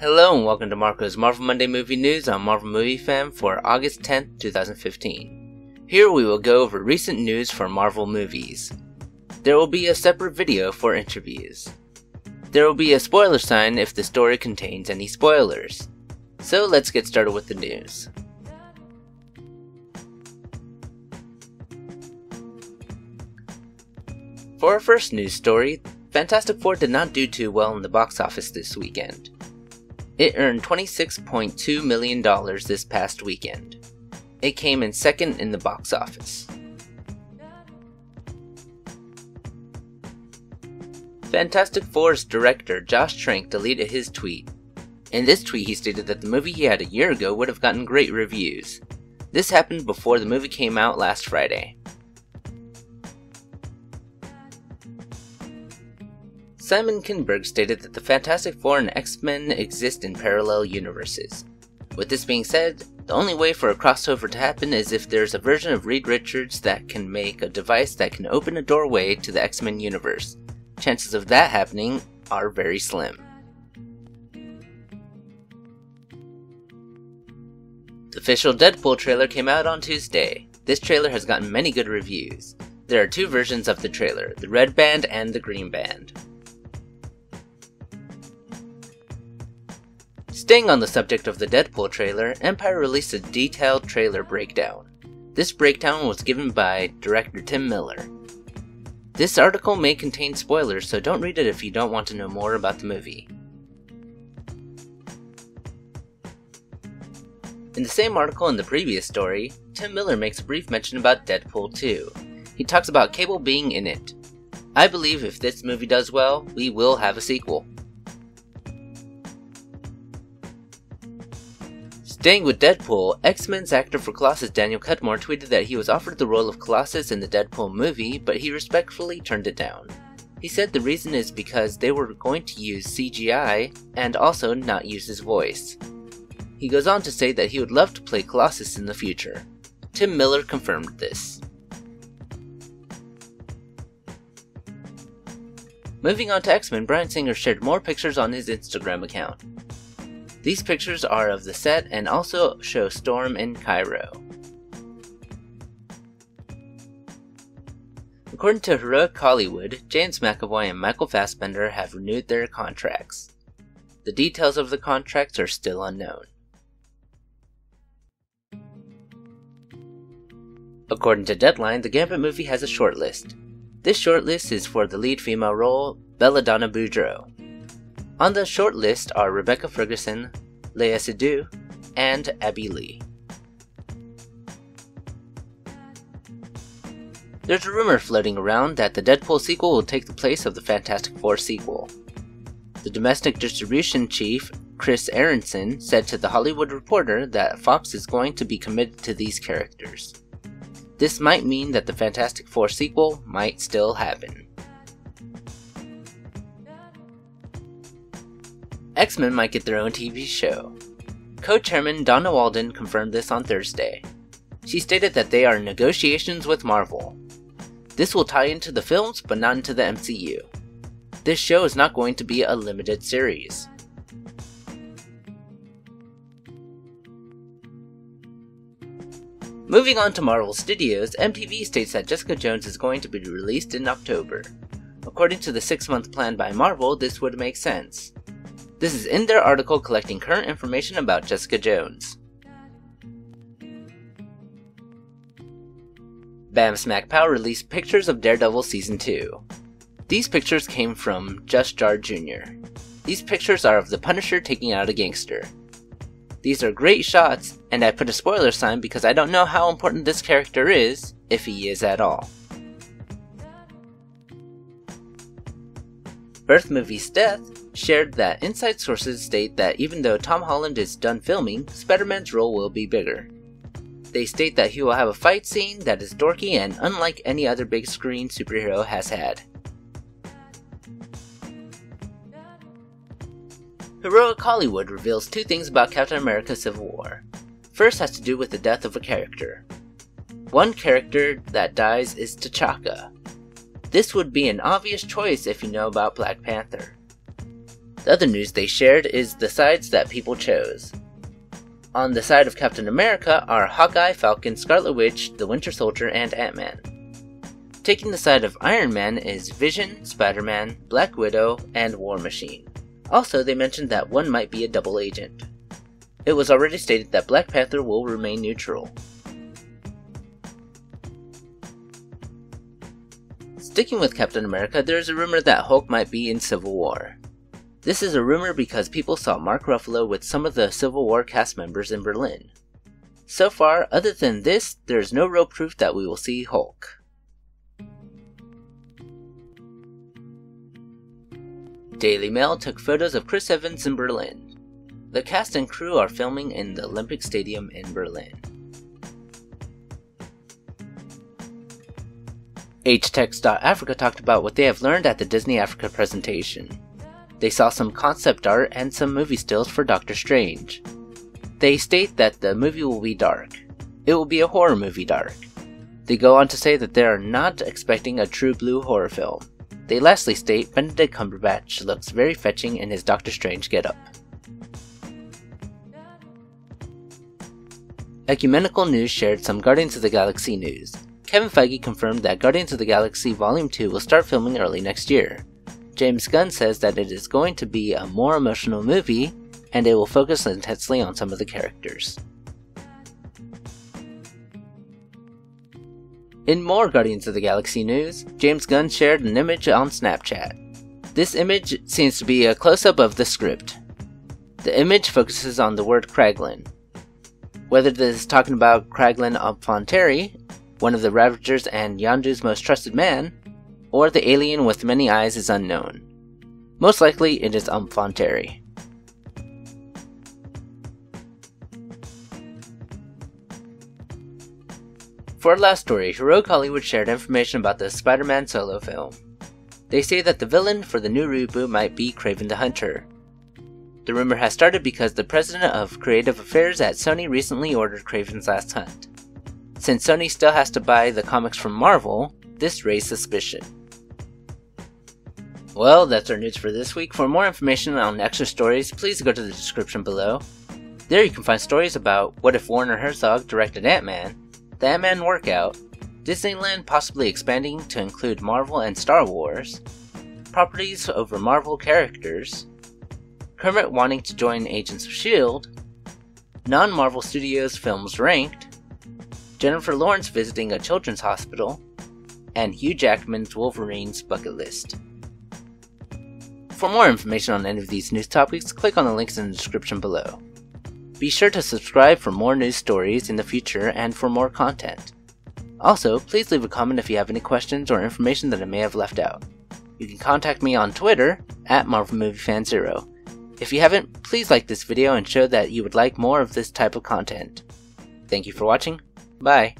Hello and welcome to Marco's Marvel Monday Movie News on Marvel Movie Fan for August 10th, 2015. Here we will go over recent news for Marvel movies. There will be a separate video for interviews. There will be a spoiler sign if the story contains any spoilers. So let's get started with the news. For our first news story, Fantastic Four did not do too well in the box office this weekend. It earned $26.2 million this past weekend. It came in second in the box office. Fantastic Four's director Josh Trank deleted his tweet. In this tweet, he stated that the movie he had a year ago would have gotten great reviews. This happened before the movie came out last Friday. Simon Kinberg stated that the Fantastic Four and X-Men exist in parallel universes. With this being said, the only way for a crossover to happen is if there's a version of Reed Richards that can make a device that can open a doorway to the X-Men universe. Chances of that happening are very slim. The official Deadpool trailer came out on Tuesday. This trailer has gotten many good reviews. There are two versions of the trailer, the red band and the green band. Staying on the subject of the Deadpool trailer, Empire released a detailed trailer breakdown. This breakdown was given by director Tim Miller. This article may contain spoilers, so don't read it if you don't want to know more about the movie. In the same article in the previous story, Tim Miller makes a brief mention about Deadpool 2. He talks about Cable being in it. I believe if this movie does well, we will have a sequel. Staying with Deadpool, X-Men's actor for Colossus Daniel Cudmore tweeted that he was offered the role of Colossus in the Deadpool movie, but he respectfully turned it down. He said the reason is because they were going to use CGI and also not use his voice. He goes on to say that he would love to play Colossus in the future. Tim Miller confirmed this. Moving on to X-Men, Bryan Singer shared more pictures on his Instagram account. These pictures are of the set and also show Storm in Cairo. According to Heroic Hollywood, James McAvoy and Michael Fassbender have renewed their contracts. The details of the contracts are still unknown. According to Deadline, the Gambit movie has a shortlist. This shortlist is for the lead female role, Belladonna Boudreaux. On the short list are Rebecca Ferguson, Léa Seydoux, and Abbey Lee. There's a rumor floating around that the Deadpool sequel will take the place of the Fantastic Four sequel. The domestic distribution chief, Chris Aronson, said to The Hollywood Reporter that Fox is going to be committed to these characters. This might mean that the Fantastic Four sequel might still happen. X Men might get their own TV show. Co chairman Donna Walden confirmed this on Thursday. She stated that they are in negotiations with Marvel. This will tie into the films, but not into the MCU. This show is not going to be a limited series. Moving on to Marvel Studios, MTV states that Jessica Jones is going to be released in October. According to the six month plan by Marvel, this would make sense. This is in their article collecting current information about Jessica Jones. Bam Smack Pow released pictures of Daredevil Season 2. These pictures came from Just Jared Jr. These pictures are of the Punisher taking out a gangster. These are great shots, and I put a spoiler sign because I don't know how important this character is, if he is at all. Birth.Movies.Death shared that inside sources state that even though Tom Holland is done filming, Spider Man's role will be bigger. They state that he will have a fight scene that is dorky and unlike any other big screen superhero has had. Heroic Hollywood reveals two things about Captain America Civil War. First has to do with the death of a character. One character that dies is T'Chaka. This would be an obvious choice if you know about Black Panther. The other news they shared is the sides that people chose. On the side of Captain America are Hawkeye, Falcon, Scarlet Witch, the Winter Soldier, and Ant Man. Taking the side of Iron Man is Vision, Spider Man, Black Widow, and War Machine. Also, they mentioned that one might be a double agent. It was already stated that Black Panther will remain neutral. Sticking with Captain America, there is a rumor that Hulk might be in Civil War. This is a rumor because people saw Mark Ruffalo with some of the Civil War cast members in Berlin. So far, other than this, there is no real proof that we will see Hulk. Daily Mail took photos of Chris Evans in Berlin. The cast and crew are filming in the Olympic Stadium in Berlin. Htxt.Africa talked about what they have learned at the Disney Africa presentation. They saw some concept art and some movie stills for Doctor Strange. They state that the movie will be dark. It will be a horror movie dark. They go on to say that they are not expecting a true blue horror film. They lastly state Benedict Cumberbatch looks very fetching in his Doctor Strange getup. Ecumenical News shared some Guardians of the Galaxy news. Kevin Feige confirmed that Guardians of the Galaxy Volume 2 will start filming early next year. James Gunn says that it is going to be a more emotional movie, and it will focus intensely on some of the characters. In more Guardians of the Galaxy news, James Gunn shared an image on Snapchat. This image seems to be a close up of the script. The image focuses on the word Kraglin. Whether this is talking about Kraglin Obfonteri, one of the Ravagers and Yondu's most trusted man, or the alien with many eyes is unknown. Most likely it is Obfonteri. For our last story, Heroic Hollywood shared information about the Spider Man solo film. They say that the villain for the new reboot might be Kraven the Hunter. The rumor has started because the president of creative affairs at Sony recently ordered Kraven's Last Hunt. Since Sony still has to buy the comics from Marvel, this raised suspicion. Well, that's our news for this week. For more information on extra stories, please go to the description below. There you can find stories about what if Werner Herzog directed Ant Man, the Ant Man Workout, Disneyland possibly expanding to include Marvel and Star Wars, properties over Marvel characters, Kermit wanting to join Agents of S.H.I.E.L.D., non Marvel Studios films ranked, Jennifer Lawrence visiting a children's hospital, and Hugh Jackman's Wolverine's bucket list. For more information on any of these news topics, click on the links in the description below. Be sure to subscribe for more news stories in the future and for more content. Also, please leave a comment if you have any questions or information that I may have left out. You can contact me on Twitter at MarvelMovieFan0. If you haven't, please like this video and show that you would like more of this type of content. Thank you for watching. Bye.